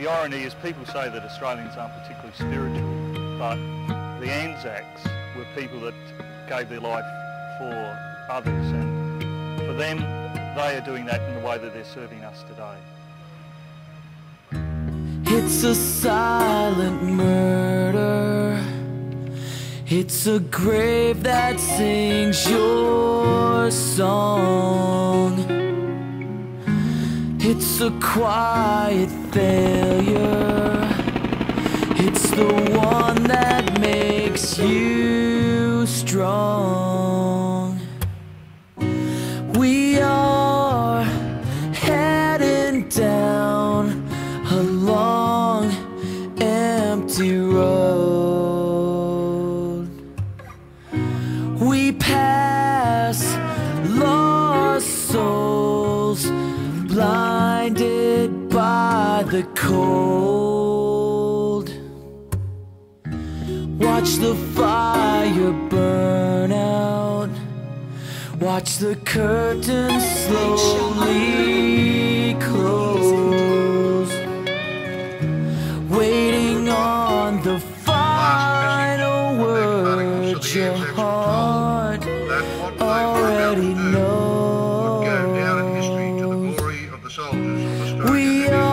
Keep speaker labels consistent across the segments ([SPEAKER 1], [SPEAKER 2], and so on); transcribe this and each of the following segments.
[SPEAKER 1] The irony is people say that Australians aren't particularly spiritual, but the Anzacs were people that gave their life for others and for them they are doing that in the way that they're serving us today.
[SPEAKER 2] It's a silent murder It's a grave that sings your song it's a quiet failure. It's the one that makes you strong. We are heading down a long empty road. We pass lost souls blinded by the cold. Watch the fire burn out. Watch the curtain slowly close. Waiting on the final words your heart already knows. We are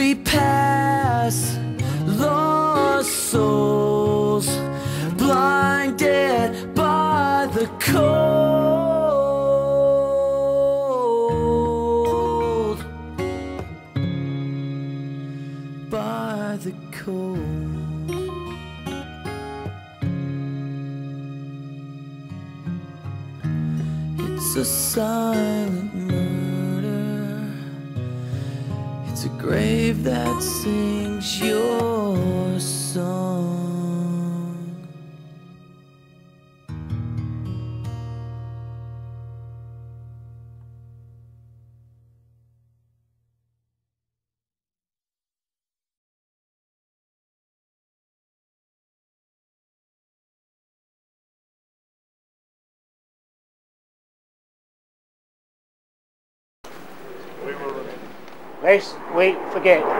[SPEAKER 2] We pass lost souls blinded by the cold. By the cold. It's a silent It's a grave that sings your song.
[SPEAKER 3] Let's wait, forget.